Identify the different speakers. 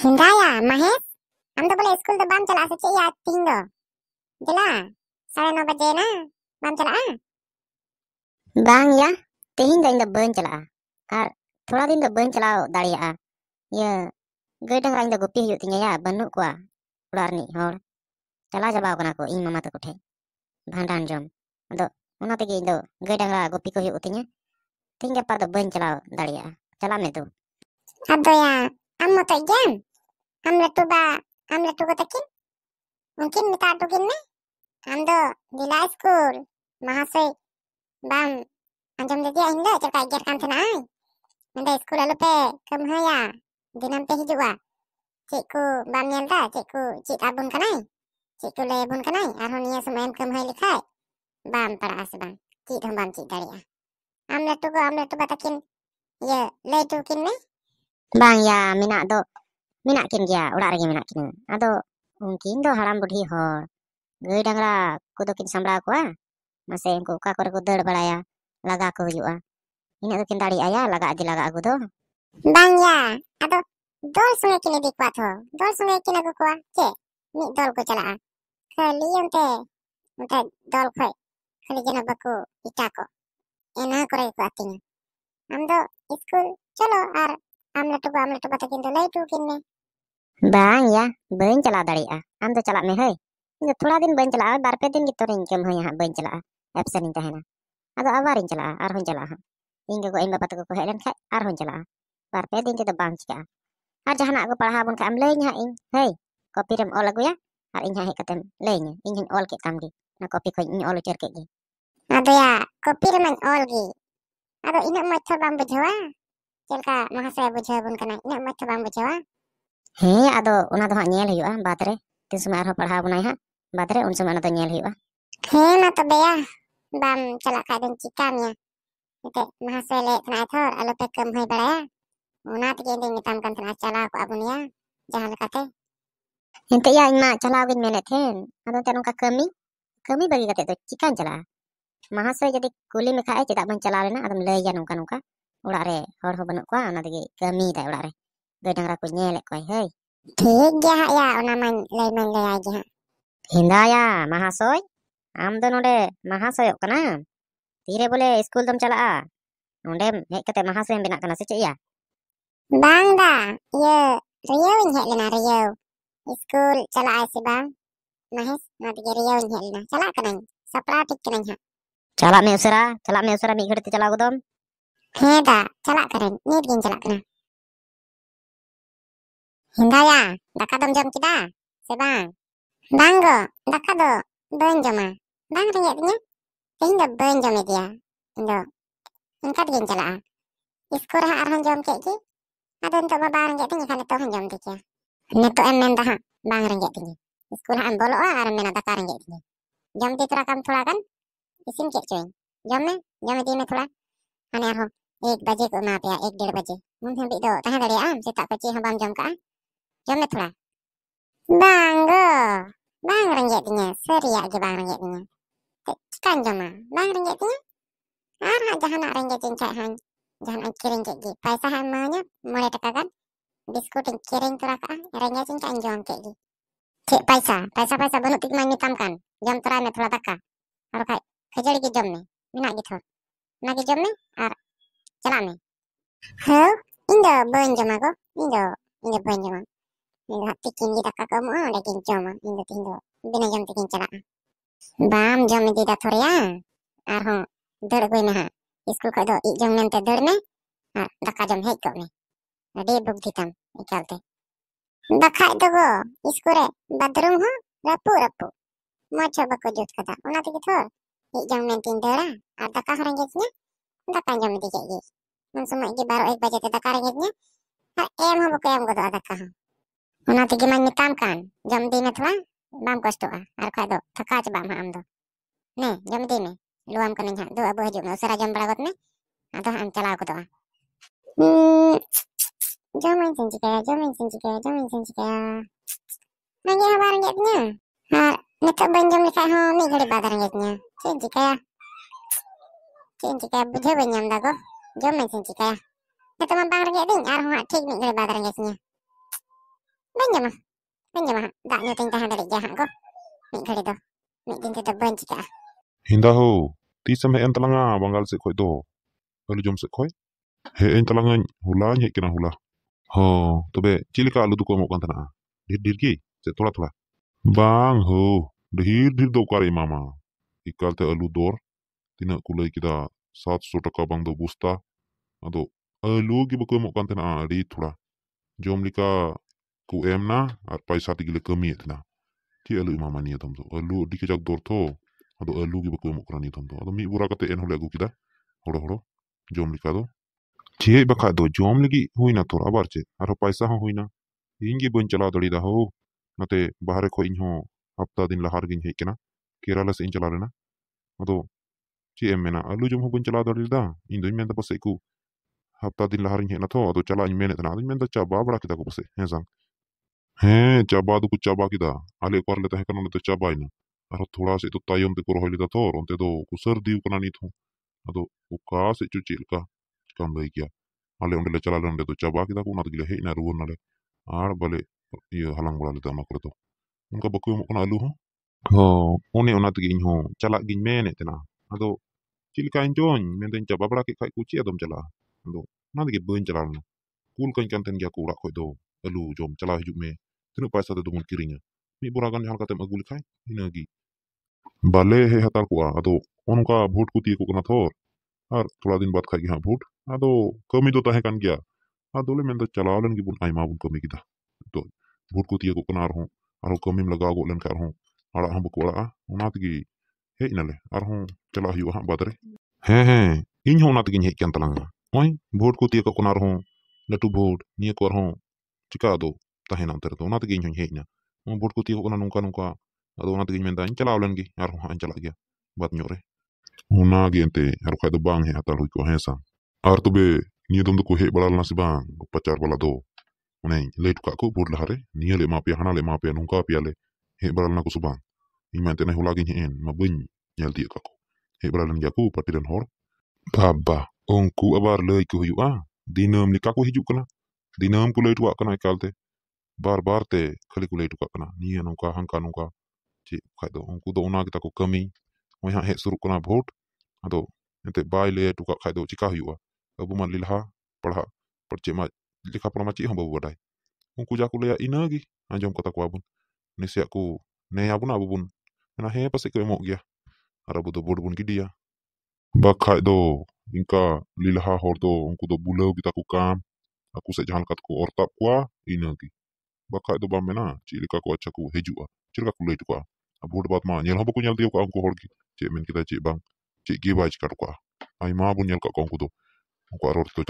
Speaker 1: Hingaya, Mahes, am to pala school to bam chala sa chiya tingo. Dila, sara no baje a.
Speaker 2: Bang ya, tingga inda ban chala a. Ar, thora din da ban chala a. Ya, gaita ngara inda gupi hiyo ya, banu kwa, ular ni, hor. Chala jaba o kona ko, ing mama to kuthe. Bandan jom, ado, ona tegi indo, gaita ngara gupi ko hiyo tingya. Tingga pa da ban chala o a. Chala me
Speaker 1: do. Ya, am mo to. আমরা তো বা আমরা তো কোথাকিন mungkin kita atukin na amdo dila school mahasai bam anjam jadi ain lo cerka ijar kan tena ai menda school alu pe kem haya dinam pe hijua bam nyelta cikku cik abun kanai. Cikku le bun kanai arhon ia semayam kem hai likai. Bam para as bam cik dong bam cik dari ah amle tugu amle tu batakin ya le tukin ne?
Speaker 2: Bang ya minak do. Minak kin ya, ular lagi minak kin. Ado, mungkin do haram budhi hor. Gue dangra kudu kin samra kuah. Masih engko ka kore ku deur balaya. Laga ku hujua. Ini tu kin dari ayah laga aja laga aku do.
Speaker 1: bang ya ado dol sungai kini di kuat ho dol sungai kini aku kuat cek mi dol ko chala kali ente ente dol koi kali jana baku itako enak kore ku atinya am do school chalo ar am latu am latu batakin do lay tukin nih
Speaker 2: Bang ya, ben cala dari ah. Am tu cala me hei. Ini thoda din ben cala, gitu ring kem hei ha ben cala. Absen in tahena. Ado awarin cala, arhon cala ha. Ingga ko imba patu ko helen kai arhon cala. Bar pe din kita bang cika. Har jahana aku parha bun ka am lei nya ing. Hei, kopi rem ol aku ya. Har ing hei katem lei nya. Ing hin ol ke kam. Na kopi ko ing ol cer ke
Speaker 1: ya kopi reman all gi ado inak macam bang bejawa Jelka mahasaya bujawa bun kana inak macam bang bejawa
Speaker 2: una do ha nyel huyua bad re. Tin sumai arho parha bunai ha. Bad re un sumai na do nyel
Speaker 1: to beya bam chalak ka den ya. Kan ya.
Speaker 2: Ya cikan cala. Mahasaya jadi kuli me kae tidak mencala lena adam lei ya nungka nungka. Ular re hor ho banuk kwa ana tegi kami dai ᱫᱚᱭ ᱰᱟᱝᱨᱟ
Speaker 1: ᱠᱚ ᱧᱮᱞᱮᱫ ᱠᱚᱣᱟᱭ ᱦᱟᱹᱭ ᱴᱷᱤᱠ ᱜᱮᱭᱟ ᱦᱟᱸᱜ ᱭᱟ ᱚᱱᱟ ᱢᱟᱧ ᱞᱟᱹᱭ
Speaker 2: ᱢᱟᱧ ᱞᱟᱹᱭᱟᱭ ᱜᱮ ᱦᱟᱸᱜ ᱦᱮᱸᱫᱟᱭᱟ ᱢᱟᱦᱟᱥᱚᱭ ᱟᱢ ᱫᱚ ᱱᱚᱰᱮ ᱢᱟᱦᱟᱥᱚᱭᱚᱜ ᱠᱟᱱᱟᱢ ᱛᱤᱨᱮ ᱵᱚᱞᱮ ᱥᱠᱩᱞ ᱫᱚᱢ ᱪᱟᱞᱟᱜᱼᱟ ᱱᱚᱰᱮᱢ ᱦᱮᱡ ᱠᱟᱛᱮ ᱢᱟᱦᱟᱥᱚᱭᱮᱢ ᱵᱮᱱᱟᱜ ᱠᱟᱱᱟ
Speaker 1: ᱥᱮ ᱪᱮᱫ ᱭᱟ ᱵᱟᱝ ᱫᱟ ᱤᱭᱟᱹ ᱨᱤᱭᱟᱹᱣᱤᱧ ᱦᱮᱡ ᱞᱮᱱᱟ ᱨᱤᱭᱟᱹᱣ ᱥᱠᱩᱞ ᱪᱟᱞᱟᱜᱼᱟᱭ ᱥᱮ ᱵᱟᱝ ᱢᱟᱦᱮᱥ ᱚᱱᱟᱛᱮᱜᱮ ᱨᱤᱭᱟᱹᱣᱤᱧ ᱦᱮᱡ ᱞᱮᱱᱟ ᱪᱟᱞᱟᱜ ᱠᱟᱹᱱᱟᱹᱧ ᱥᱟᱯᱲᱟᱣ ᱴᱷᱤᱠ ᱠᱟᱹᱱᱟᱹᱧ ᱦᱟᱸᱜ ᱪᱟᱞᱟᱜ
Speaker 2: ᱢᱮ ᱩᱥᱟᱹᱨᱟ ᱪᱟᱞᱟᱜ ᱢᱮ ᱩᱥᱟᱹᱨᱟ ᱢᱤᱫ ᱜᱷᱟᱹᱲᱤᱡ ᱛᱮ ᱪᱟᱞᱟᱣ ᱜᱚᱫᱚᱢ ᱦᱮᱸ
Speaker 1: ᱫᱟ ᱪᱟᱞᱟᱜ ᱠᱟᱹᱱᱟᱹᱧ ᱱᱤᱛ ᱜᱤᱧ ᱪᱟᱞᱟᱜ ᱠᱟᱱᱟ ᱦᱮᱸᱫᱟᱭᱟ ᱫᱟᱠᱟ ᱫᱚᱢ ᱡᱚᱢ ᱠᱮᱫᱟ ᱥᱮ ᱵᱟᱝ ᱵᱟᱝ ᱜᱚ ᱫᱟᱠᱟ ᱫᱚ ᱵᱟᱹᱧ ᱡᱚᱢᱟ ᱵᱟᱝ ᱨᱮᱸᱜᱮᱡ ᱫᱤᱧᱟ ᱛᱮᱦᱮᱧ ᱫᱚ ᱵᱟᱹᱧ ᱡᱚᱢ ᱤᱫᱤᱭᱟ ᱤᱧ ᱫᱚ ᱚᱱᱠᱟ ᱛᱮᱜᱮᱧ ᱪᱟᱞᱟᱜᱼᱟ ᱤᱥᱠᱩᱞ ᱨᱮ ᱟᱨᱦᱚᱸ ᱡᱚᱢ ᱠᱮᱫ ᱜᱮ ᱟᱫᱚ ᱱᱤᱛᱚᱜ ᱢᱟ ᱵᱟᱝ ᱨᱮᱸᱜᱮᱡ ᱛᱤᱧ ᱮᱱᱠᱷᱟᱱ ᱱᱤᱛᱚᱜ ᱦᱚᱸᱧ ᱡᱚᱢ ᱤᱫᱤ ᱠᱮᱭᱟ ᱱᱤᱛᱚᱜ ᱮᱢ ᱢᱮᱱᱫᱟ ᱦᱟᱸᱜ ᱵᱟᱝ ᱨᱮᱸᱜᱮᱡ ᱛᱤᱧᱟ ᱤᱥᱠᱩᱞ ᱦᱟᱸᱜ ᱮᱢ ᱵᱚᱞᱚᱜᱼᱟ ᱟᱨᱮᱢ ᱢᱮᱱᱟ ᱫᱟᱠᱟ ᱨᱮᱸᱜᱮᱡ ᱛᱤᱧᱟ ᱡᱚᱢ ᱤᱫᱤ ᱛᱚᱨᱟ ᱠᱟᱢ ᱛᱷᱚᱲᱟ ᱜᱟᱱ ᱤᱥᱤᱱ ᱠᱮᱫ ᱪᱚᱧ ᱡᱚᱢ ᱢᱮ ᱡᱚᱢ ᱤᱫᱤ ᱢᱮ ᱛᱷᱚᱲᱟ ᱦᱟᱱᱮ ᱟᱨᱦᱚᱸ एक बजे को मापया एक डेढ़ बजे उन हम भी तो तहाँ दड़े आम से ताको ची हम बम जम का me thula banggo bang ringgit nya seriak je bang ringgit nya kan jama bang ringgit nya ar ha jahan nak ringgit cincai han jahan an kiring gi paisa han manya mulai tekakan biskut kiring tura ka ringgit cincai jom kek gi kek paisa. Paisa paisa bunuk tik mani tamkan jam tura me thula taka ar kai kejari gi jom me minak gitu. Nak gi jom me ar chala me ho indo ben jama ko indo indo ben jama indo hati kin gi taka kamu ah lekin jama indo indo bina jam tikin chala bam jam di da thoria ar ho dor me ha. School ka do i jam men te dor me ar daka jam hei ko me ade buk ditam ikalte daka do go school re bathroom ho rapu rapu macha bako jut kata ona tigi thor i jam men tin dora ar daka haranggetnya daka jam di gi mun semua baru ek baca daka haranggetnya ar em ho bako em do daka ha ona tigi man nitam kan jam di me thwa bam kosto a ar kha do thaka cha bam ha am do. Ne jam di me luam ha do abu hajum usara jam baragot me ado am chala ko do a Jomain sen jika jomain sen jika jomain sen jika lagi apa rangetnya ha netok banjam likai ho mi gari badar rangetnya sen jika sen jika bujo banjam dago. Jomain sen jika netok mampang ranget ding ar ho tik mi gari badar rangetnya Bañ joma. Bañ joma. Dak nyo ting tahan dari ko. Mik kali do. Mik din tu bañ ka.
Speaker 3: Hinda ho, tisam he'en talanga bangal se koi do. Alu jom se koi? He'en talanga hula nyek kena hula. Ho, tobe cili ka alu tu ko mo kan tana. Dir dir ki, se tola tola. Bang ho, dihir dir do kare mama. Ikal te alu dor. Tina kulai kita saat so taka bang do busta. Ado alu gi ba ko mo kan tana. ri tola. Jom lika kuemna ar paisa tigile kamietna ti alu imama niya tamto alu dike jak dortho ado alu gi baku emok rani tamto ado mi bura kate en hole agu kida horo horo jom lika do che baka do jom ligi huina tor abar che aro paisa ho huina ingi bun chala dadi da ho nate bahare ko inho hafta din lahar gin hei kena kerala se in chala rena ado che em mena alu jom ho bun chala dadi da in do men da pasai ku hafta din lahar gin hei na tho ado chala in menet na ado men da cha ba bra kita ko pasai hezang हैं चबा दुकु चबा किदा आले कर लेते हैं करना तो चबा ही ना अरे थोड़ा से तो तायों ते कुरोहली ता तो रोंते तो कुसर दियो करना नहीं था तो वो से चुचिल का कम भाई किया आले उन्हें ले चला लेने तो चबा किदा कुना तो गिले है ना रूह नले आर बले ये हलंग बुला लेते हमारे उनका बकुए मुकुन आलू हो हो उन्हें चला गिन मैं ने तेना अदो बड़ा के खाई चला अदो ना तो के चला ना में Tinu paisa to dumul kirinya. Mi buragan hal katem agul kai. Inagi. Bale he hatar ku ado onka vote ku ti ku kana thor. Ar थोड़ा दिन बाद खाई ha vote. Ado kami do tahe kan gya. Ado le men da chala len gi bun ai ma bun kami kita. To vote ku ti ku kana ar ho. Aro kami laga go len kar ho. Ara ham bu ko ara. Ona tigi he inale. Ar ho chala hiu ha badare. He he. In ho na tigi he kan talanga. Oi vote ku ti ku tahinan tertu na tegin hun hina mo burku tiho kuna nungka nungka atau na tegin menta inca lawlen gi aru ha chala lagi bat nyore mo na gi ente aru kaitu e bang he hata luiko hesa. Artu be nia tumtu ku he balal nasi bang e ku pacar balado mo nei le tu kaku pur lahare nia le hana le mapia nungka pia le he balal na subang ima ente lagi hula en. hien ma bun nyal kaku he balal nia pati patiran hor Baba, onku abar e leiku hiu a, dinam ni kaku hijuk kana, dinam ku leitu a kena ikalte, le. Bar bar te, kali ko le tuka kana. Ni nungka hangka nungka. Ci, kai do, onku do una kita ko kami. Moi ha he suruk kana bhot. Ado, ente bai le tuka kai do cika yu a. Abu man lilha, padha, perce ma, lika pernah maci hamba badai. Unku jaku leya inagi anjom kota ku abun. Nisi aku ne abun abun. Na he pasti ko emok gya. Ara budo bod bun gidi ya. Bakai do inka lilha hor do unku do bulau kita ku ku ortap kwa inagi. Bakai do bamena cilika ku acha ku hejua. Cilika ku leitu kwa. Abud bat ma nyel habu ku nyel dia ku angku horgi. Cik men kita cik bang. Cik gibai cikar kwa. Ai ma bun nyel ka ku angku do. Angku aror to